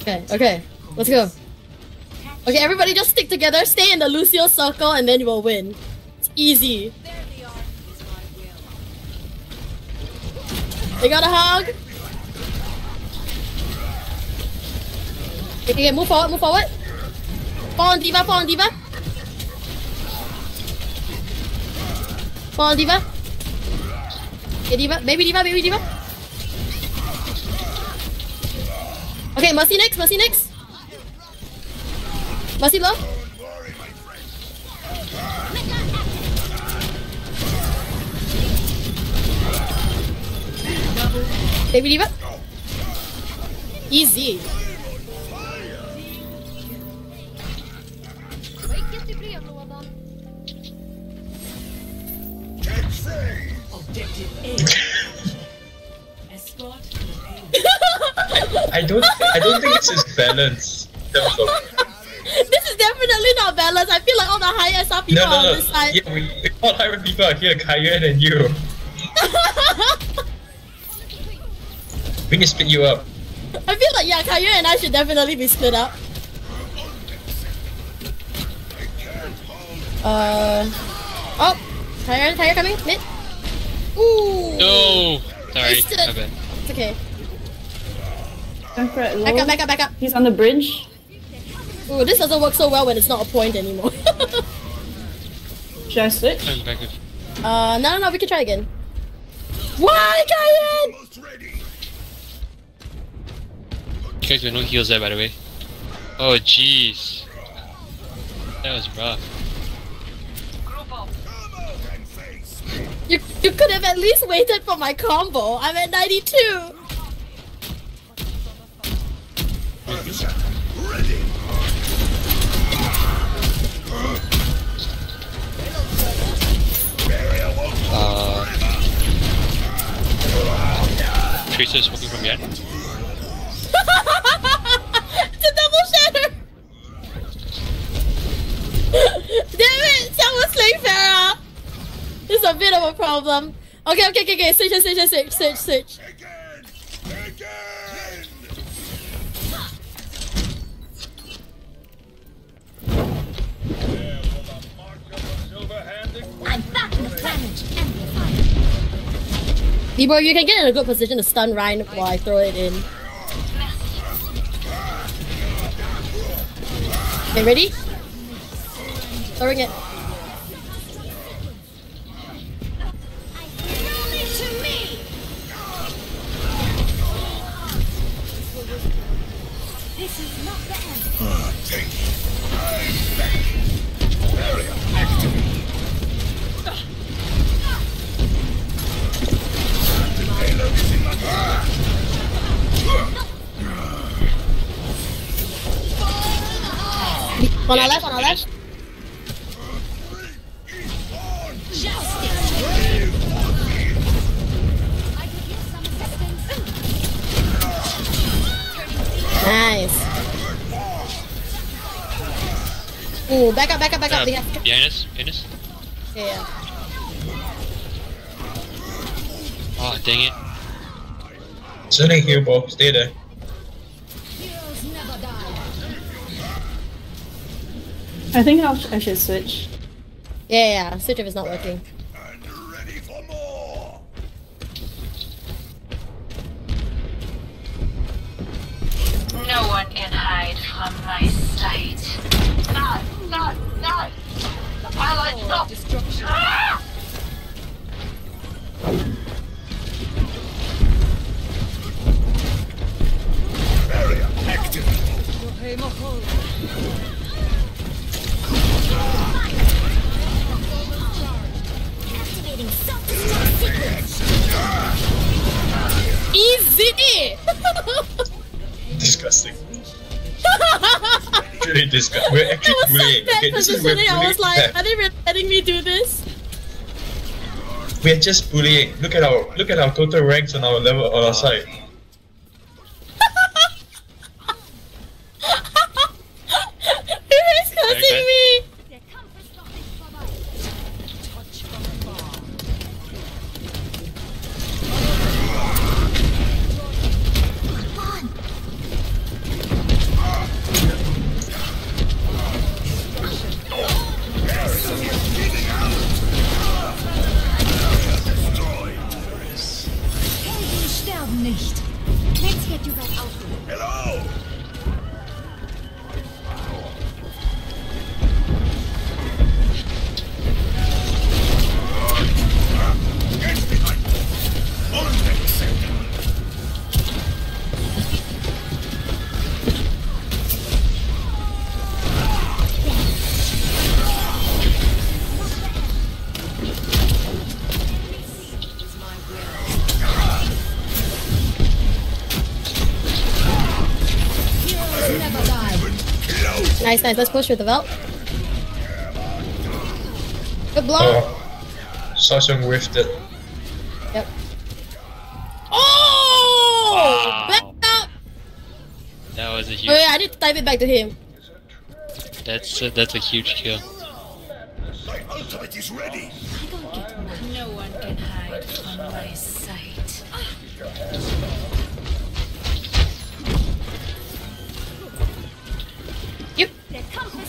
okay, okay. Let's go. Okay, everybody just stick together, stay in the Lucio circle, and then you will win. It's easy. They got a hug. Okay, okay, move forward, move forward. Fall on D.Va, fall on D.Va. Fall on D.Va. Okay, D.Va, baby D.Va, baby D.Va. Okay, Mercy next, Mercy next. Mercy low. Baby D.Va. Easy. I don't I don't think it's just balance. in terms of- this is definitely not balanced. I feel like all the high SR people No, no, on no. this side. Yeah, we, we all higher people are here, Kyan and you. We can split you up. I feel like yeah, Caillou and I should definitely be split up. Uh oh, Tyre, Tyre coming mid. Ooh, No! Sorry, Wasted. my bad. it's okay. Junkrat low. Back up, back up, back up. He's on the bridge. Ooh, this doesn't work so well when it's not a point anymore. Should I switch? I'm back with. uh, no, no, no, we can try again. Why, Caillou? You guys got no heals there, by the way. Oh, jeez. That was rough. You you could have at least waited for my combo. I'm at 92. Uh. Tracer is smoking from behind. it's a double shatter. Damn it! Someone slaying Pharah. It's a bit of a problem. Okay, okay, okay, okay. Switch, switch, switch, switch, switch, Debo, you can get in a good position to stun Ryan while I throw it in. Okay, ready? Throwing it. On our left, on our left. Nice. Ooh, back up, back up, back up. Uh, They have behind us, behind us. yeah, yeah. Oh, dang it. Sending here, ball, stay there. I think I'll, I should switch. Yeah, yeah, yeah. Switch if it's not working. No one can hide from my sight. Not, not, not. Twilight, stop. Destruction. Ah! Activating self-destruct sequence. Easy! Disgusting. Really disgusting. We're actually was bullying. such bad Okay, this is we're. I was like, are they really letting me do this? We're just bullying. Look at our look at our total ranks on our level on our side. Nice, nice. Let's push with the belt. Good blow. Oh, Sasung whiffed it. Yep. Oh! oh wow. Back up! That was a huge. Oh yeah, I need to type it back to him. That's a, that's a huge kill. No one can hide from my sight. Yep.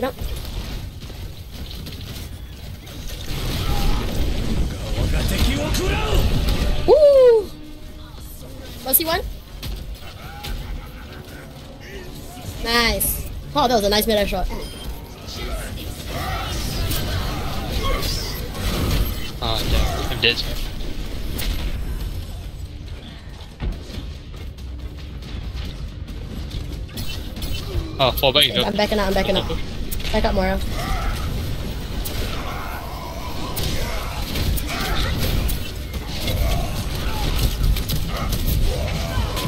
Up. Woo! What's he one? Nice. Oh, that was a nice mid shot. Oh, damn. I'm dead. Oh, fall back you. I'm backing out, I'm backing out. Oh, Back up, Mora.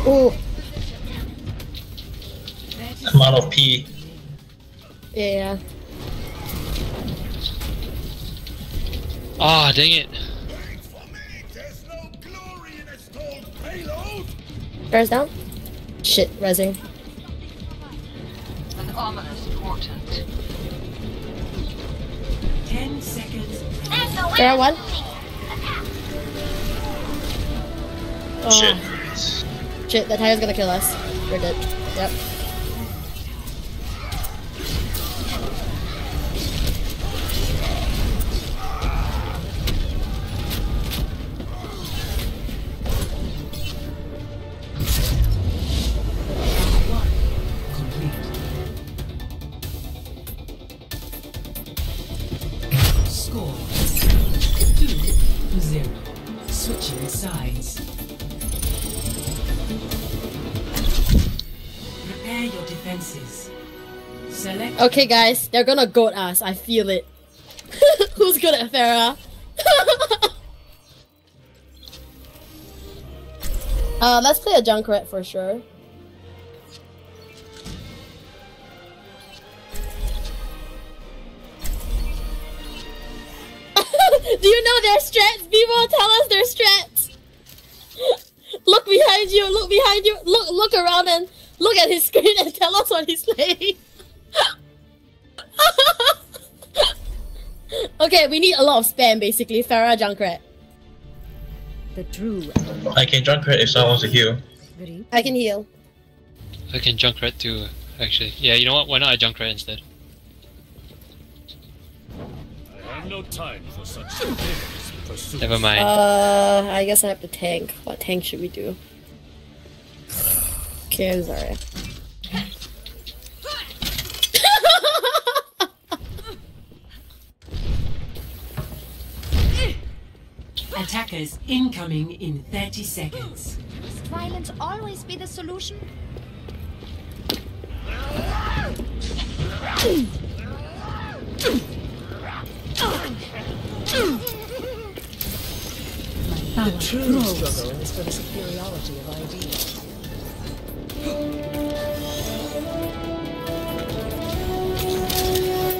Ooh, I'm out of P. yeah. Ah, dang it. Bears down. Shit, resing. An ominous portent. Ten seconds. There's no way. One. Oh, Shit. shit, that tire's gonna kill us. We're dead. Yep. Defenses. Select Okay, guys, they're gonna goat us. I feel it. Who's good at Pharah? uh, let's play a Junkrat for sure. Do you know their strats? People tell us their strats. look behind you. Look behind you. Look, look around and look at his screen and tell us what he's playing. okay, we need a lot of spam basically. Pharah Junkrat. The true I can Junkrat if someone wants to heal. I can heal. I can Junkrat too, actually. Yeah, you know what? Why not a Junkrat instead? I have no time for such things. Never mind. Uh, I guess I have to tank. What tank should we do? Okay, I'm sorry. attackers incoming in 30 seconds. Must violence always be the solution? the true struggle is for the superiority of ideas.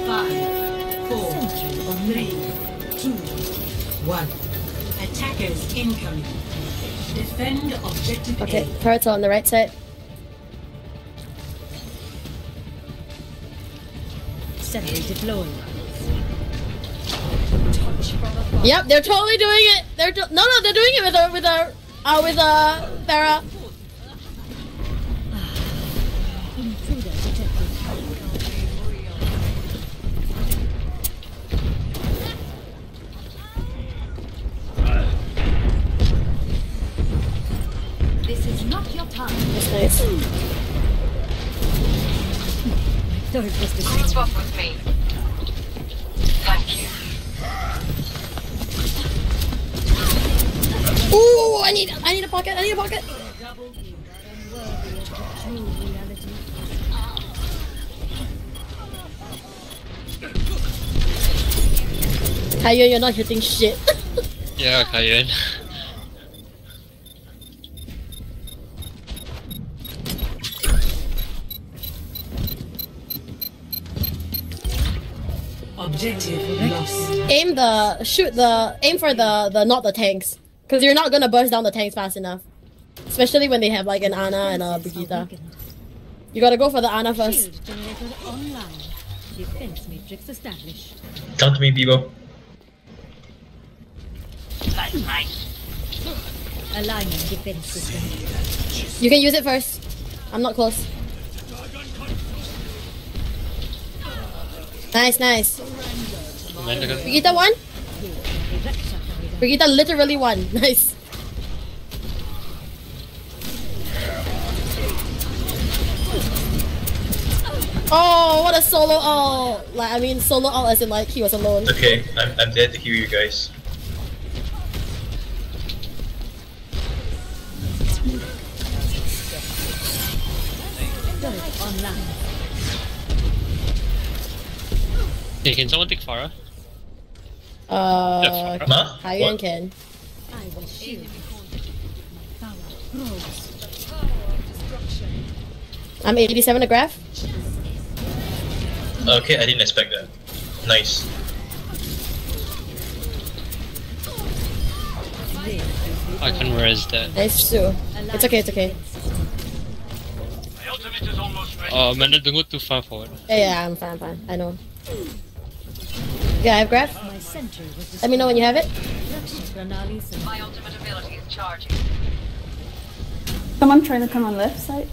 Five, four, three, two, one. Attackers incoming. Defend objective Okay, A. turrets on the right side. Sentry deployed. Yep, they're totally doing it. They're no, no, they're doing it with a with a uh, with a Pharah. Intruder detected. This is not your time. That's nice. Third was Who destroyed. spoke with me? Thank you. Ooh, I need I need a pocket. I need a pocket. Unworthy of the true reality. Kaya, you're not hitting shit. Yeah, Cayenne. Objective loss. aim the shoot the aim for the the not the tanks, because you're not gonna burst down the tanks fast enough. Especially when they have like an Ana and a Brigitte. You gotta go for the Ana first. Shield generator online. Defense matrix established. Come to me, Bebo. Aligning defense system. You can use it first. I'm not close. Nice, nice. Commander gun. Brigitte won? Erector Brigitte literally won. Nice. Oh, what a solo all! Like, I mean, solo all as in like he was alone. Okay, I'm, I'm there to hear you guys. Hey, can someone take Pharah? Uh, Ma? Hyun What? can. I will shield. Power grows. I'm 87 a graph. Okay, I didn't expect that. Nice. I can res that. Nice too. It's okay, it's okay. My ultimate is almost ready. Oh, man, don't go too far forward. Yeah, yeah, I'm fine, I'm fine. I know. Yeah, I have graph. My sentry was destroyed. Let me know when you have it. Raksha Pranali Sentry. My ultimate ability is charging. Someone trying to come on left side.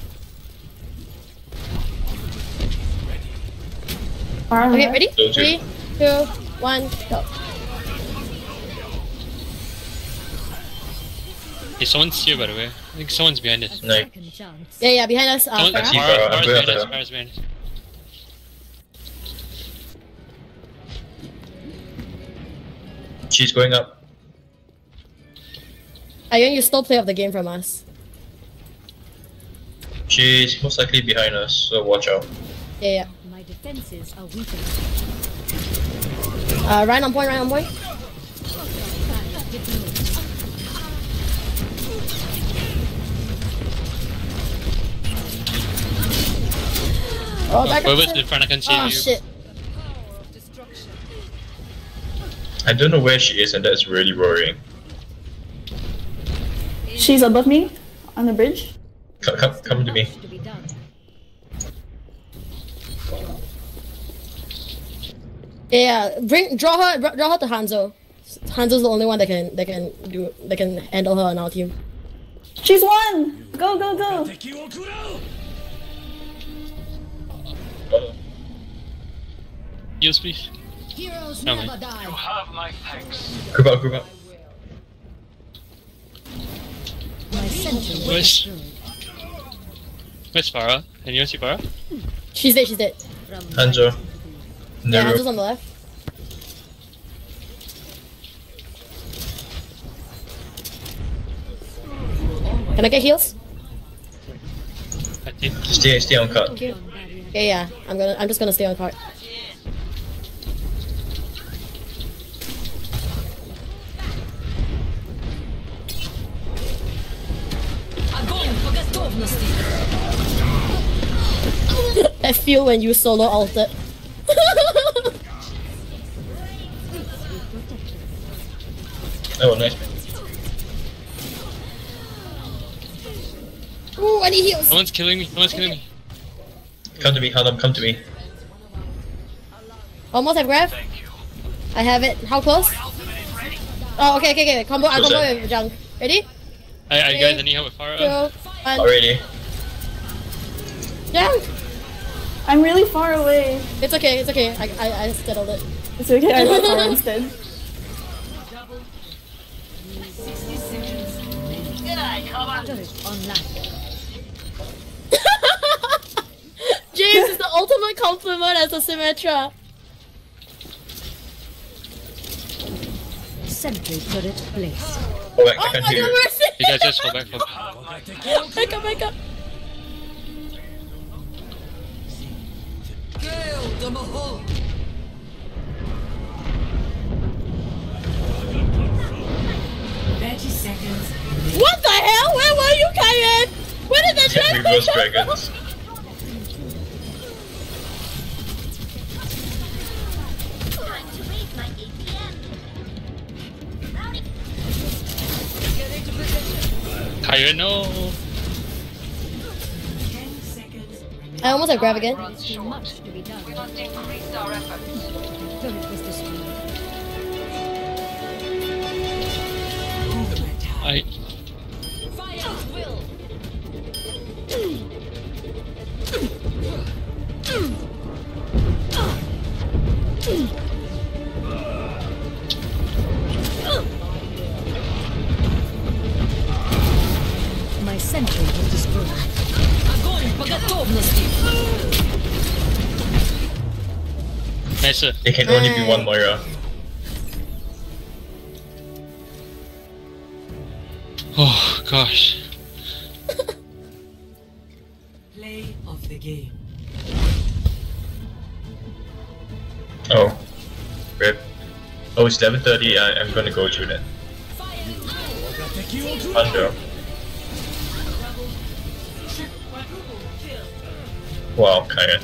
Far Okay, left. ready? Go. Three, two, one, go. Hey, someone's here, by the way. I think someone's behind us. Nice. Second chance. Yeah, yeah, behind us. Uh, Someone, Pharah. see Pharah, Pharah, I'm Pharah's going behind us. after her. Pharah's behind us. She's going up. Hyun, you stole play of the game from us. She's most likely behind us, so watch out. Yeah, yeah. My defenses are weakened. Uh, right on point, right on point. Fire deployed. Oh, back up. Whoever's in front, I can save Oh, you. shit. I don't know where she is, and that's really worrying. She's above me on the bridge. Come, come, come to me. Much to be done. Yeah, yeah. Bring, draw her, draw her to Hanzo. Hanzo's the only one that can, that can do, that can handle her on our team. She's one. Go go go. Heals, please. Heroes No, never man. die. You have my thanks. Group up, group up. My sentry was Where's- Where's Pharah? Can you see Pharah? She's dead, she's dead. From Hanzo. Yeah, Nero. Hanzo's on the left. Can I get heals? Stay, stay on cut. Yeah, yeah. I'm gonna, I'm just gonna stay on cart. I feel when you solo altered. was nice man. Ooh, I need heals. Someone's killing me. Someone's killing me. Come to me, Hanam. Come to me. Almost have grab. I have it. How close? Oh, okay, okay, okay. Combo. I combo with junk. Ready? I, I guys, I need help with Pharah. Two, one. Already. Junk! I'm really far away. It's okay, it's okay. I, I, I settled it. It's okay, I got far instead. James is the ultimate compliment as a Symmetra. Sentry turret placed. Oh, wait, I Oh can't my hear you. mercy! You guys just fall back, fall back. Back up, back up. Thirty seconds. What the hell? Where were you, Kyan? Where did that dragon Reverse come dragons. Kaya, no. Ten seconds. I almost have grab again. Nice. It can only be one mm. Moira. Oh gosh. Play of the game. Oh. Rip. Oh, it's 11.30. I, I'm gonna go to that. Under. Wow, Kaya.